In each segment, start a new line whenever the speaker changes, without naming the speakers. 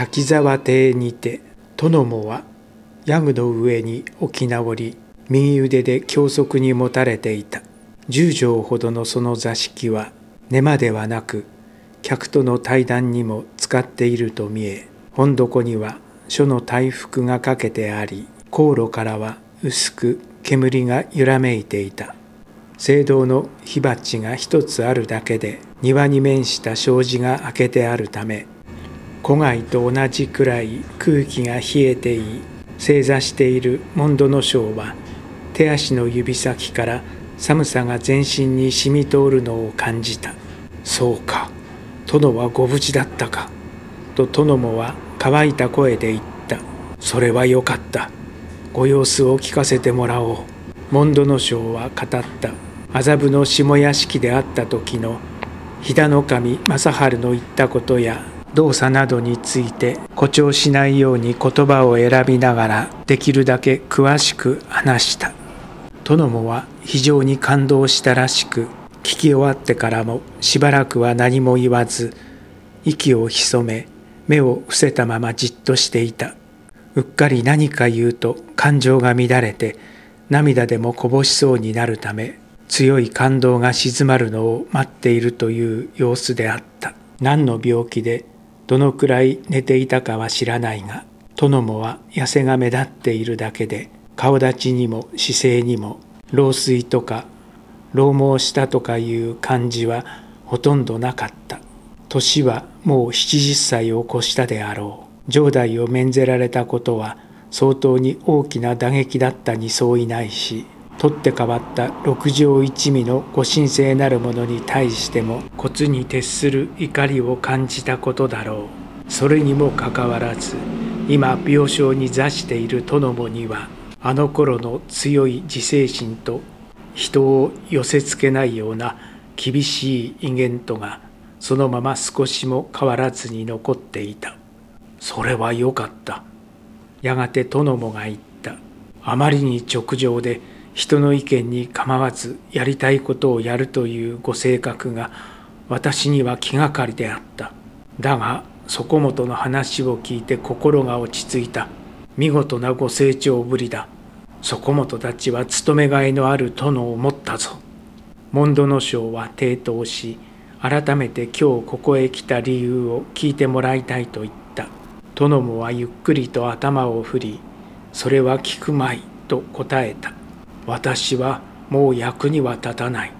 滝沢邸にて殿もはヤグの上に置き直り右腕で教則に持たれていた。十畳ほどのその座敷は寝間ではなく客との対談にも使っていると見え本床には書の大服がかけてあり香炉からは薄く煙が揺らめいていた。聖堂の火鉢が一つあるだけで庭に面した障子が開けてあるため戸外と同じくらい空気が冷えていい正座しているモンドノシは手足の指先から寒さが全身に染み通るのを感じた。そうか殿はご無事だったかと殿もは乾いた声で言った。それはよかった。ご様子を聞かせてもらおう。モンドノ将は語った。麻布の下屋敷であった時の飛騨の神正治の言ったことや動作などについて誇張しないように言葉を選びながらできるだけ詳しく話した。殿もは非常に感動したらしく聞き終わってからもしばらくは何も言わず息を潜め目を伏せたままじっとしていた。うっかり何か言うと感情が乱れて涙でもこぼしそうになるため強い感動が静まるのを待っているという様子であった。何の病気でどのくらい寝ていたかは知らないが殿もは痩せが目立っているだけで顔立ちにも姿勢にも老衰とか老毛したとかいう感じはほとんどなかった。年はもう70歳を越したであろう。城代を免ぜられたことは相当に大きな打撃だったに相違ないし取って変わった六条一味のご神聖なる者に対しても骨に徹する怒りを感じたことだろう。それにもかかわらず今病床に座している殿もにはあの頃の強い自制心と人を寄せつけないような厳しい威厳とがそのまま少しも変わらずに残っていた。それはよかった。やがて殿もが言った。あまりに直情で人の意見に構わずやりたいことをやるというご性格が私には気がかりであった。だが底本の話を聞いて心が落ち着いた。見事なご成長ぶりだ。底本たちは勤めがいのある殿を持ったぞ。モンドノ将は抵当し改めて今日ここへ来た理由を聞いてもらいたいと言った。殿もはゆっくりと頭を振りそれは聞くまいと答えた。私はもう役には立たない。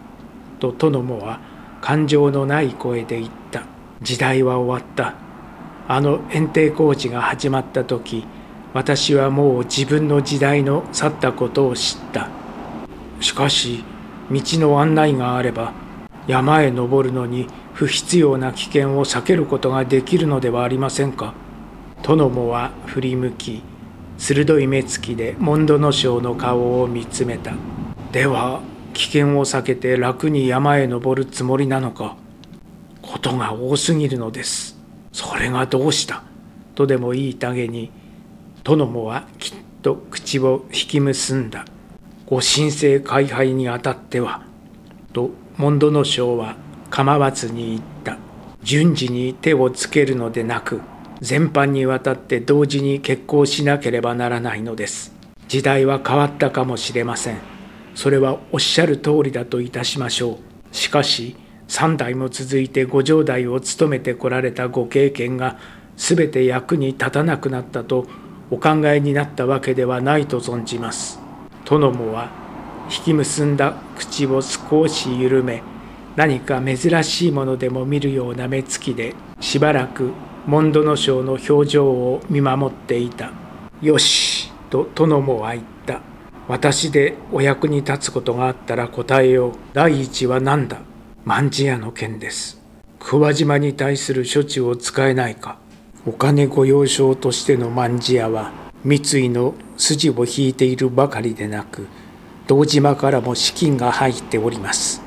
と殿もは感情のない声で言った。時代は終わった。あの園庭工事が始まった時、私はもう自分の時代の去ったことを知った。しかし、道の案内があれば、山へ登るのに不必要な危険を避けることができるのではありませんか。殿もは振り向き、鋭い目つきでモンドノ将の顔を見つめた。では危険を避けて楽に山へ登るつもりなのか。ことが多すぎるのです。それがどうした？とでも言いたげに殿もはきっと口を引き結んだ。ご神聖開廃にあたってはとモンドノ将は構わずに言った。順次に手をつけるのでなく全般にわたって同時に決行しなければならないのです。時代は変わったかもしれません。それはおっしゃる通りだといたしましょう。しかし、三代も続いてご城代を務めてこられたご経験が全て役に立たなくなったとお考えになったわけではないと存じます。殿もは引き結んだ口を少し緩め何か珍しいものでも見るような目つきでしばらくモンドノ将の表情を見守っていた。よし、と殿もは言った。私でお役に立つことがあったら答えよう。第一は何だ？万事屋の件です。桑島に対する処置を使えないか。お金御用商としての万事屋は、三井の筋を引いているばかりでなく、堂島からも資金が入っております。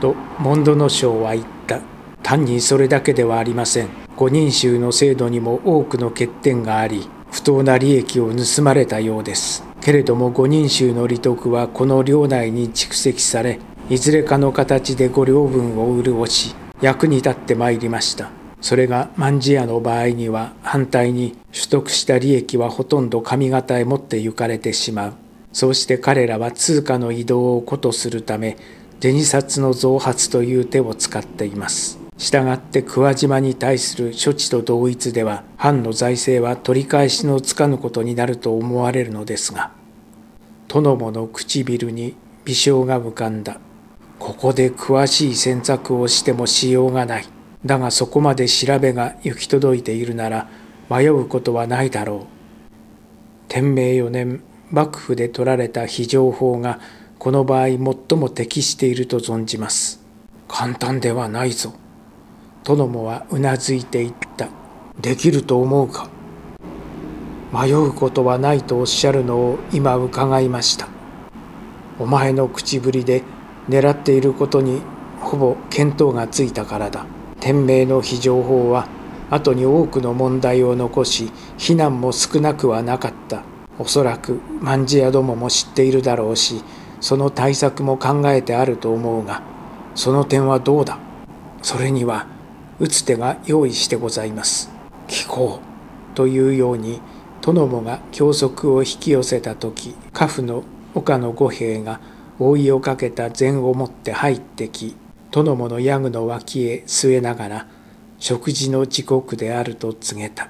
と、モンドノ将は言った。単にそれだけではありません。五人衆の制度にも多くの欠点があり不当な利益を盗まれたようですけれども五人衆の利得はこの領内に蓄積されいずれかの形でご領分を潤し役に立ってまいりましたそれが万事屋の場合には反対に取得した利益はほとんど上方へ持って行かれてしまう。そうして彼らは通貨の移動をことするため銭札の増発という手を使っています。したがって桑島に対する処置と同一では藩の財政は取り返しのつかぬことになると思われるのですが殿もの唇に微笑が浮かんだ。ここで詳しい詮索をしてもしようがない。だがそこまで調べが行き届いているなら迷うことはないだろう。天明4年幕府で取られた非常法がこの場合最も適していると存じます。簡単ではないぞ。殿もはうなずいていった。できると思うか？迷うことはないとおっしゃるのを今伺いました。お前の口ぶりで狙っていることにほぼ見当がついたからだ。天明の非常法は後に多くの問題を残し非難も少なくはなかった。おそらく万事屋どもも知っているだろうしその対策も考えてあると思うがその点はどうだ？それには打つ手が用意してございます。聞こうというように殿もが教則を引き寄せた時家父の岡の五兵が覆いをかけた禅を持って入ってき殿ものヤグの脇へ据えながら食事の時刻であると告げた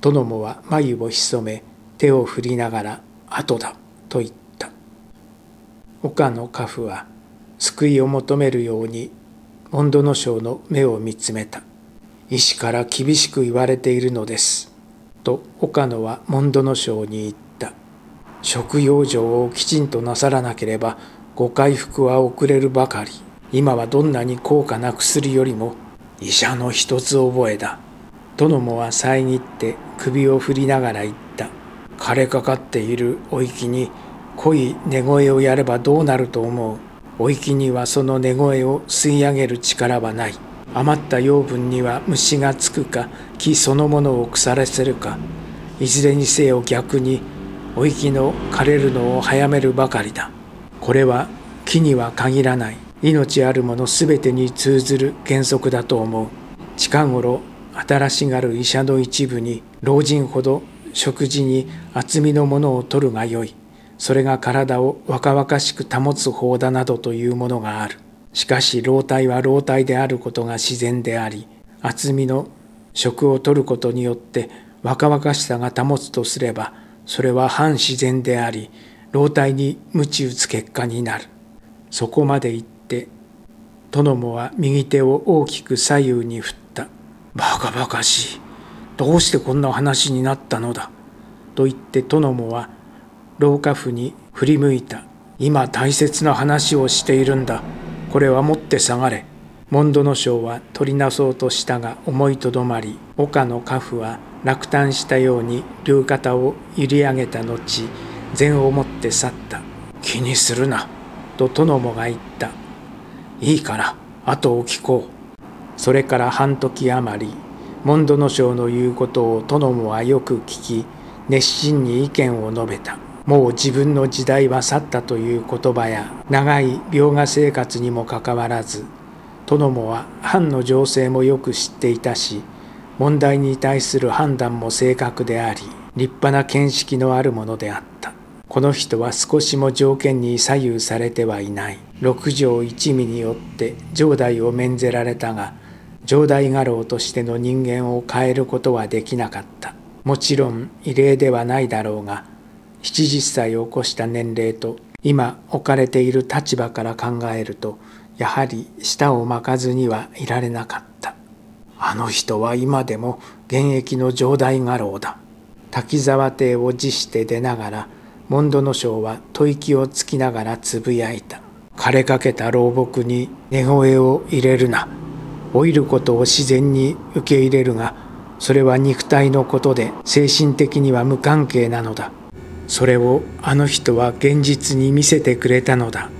殿もは眉を潜め手を振りながら「後だ」と言った岡の家父は救いを求めるように温度の章の目を見つめた。医師から厳しく言われているのです。と岡野はモンドの章に言った。食用状をきちんとなさらなければご回復は遅れるばかり。今はどんなに高価な薬よりも医者の一つ覚えだ。と殿もは遮って首を振りながら言った。枯れかかっているお息に濃い寝声をやればどうなると思う。お息にはその寝声を吸い上げる力はない。余った養分には虫がつくか木そのものを腐らせるか。いずれにせよ逆にお息の枯れるのを早めるばかりだ。これは木には限らない。命あるもの全てに通ずる原則だと思う。近頃新しがる医者の一部に老人ほど食事に厚みのものを取るがよい。それが体を若々しく保つ方だなどというものがある。しかし老体は老体であることが自然であり、厚みの食を取ることによって若々しさが保つとすれば、それは反自然であり、老体に鞭打つ結果になる。そこまで言って、殿もは右手を大きく左右に振った。バカバカしい。どうしてこんな話になったのだ。と言って殿もは廊下府に振り向いた。今大切な話をしているんだ。これは持って下がれ。モンドの将は取りなそうとしたが思いとどまり、岡の家父は落胆したように両肩を揺り上げた後、禅を持って去った。気にするな。と殿もが言った。いいから、後を聞こう。それから半時余り、モンドの将の言うことを殿もはよく聞き、熱心に意見を述べた。もう自分の時代は去ったという言葉や長い病画生活にもかかわらず殿もは藩の情勢もよく知っていたし問題に対する判断も正確であり立派な見識のあるものであった。この人は少しも条件に左右されてはいない。六条一味によって城代を免ぜられたが城代家老としての人間を変えることはできなかった。もちろん異例ではないだろうが70歳を起こした年齢と今置かれている立場から考えるとやはり舌を巻かずにはいられなかった。あの人は今でも現役の城代家老だ。滝沢邸を辞して出ながらモンドの将は吐息をつきながらつぶやいた。枯れかけた老木に寝声を入れるな。老いることを自然に受け入れるがそれは肉体のことで精神的には無関係なのだ。それをあの人は現実に見せてくれたのだ。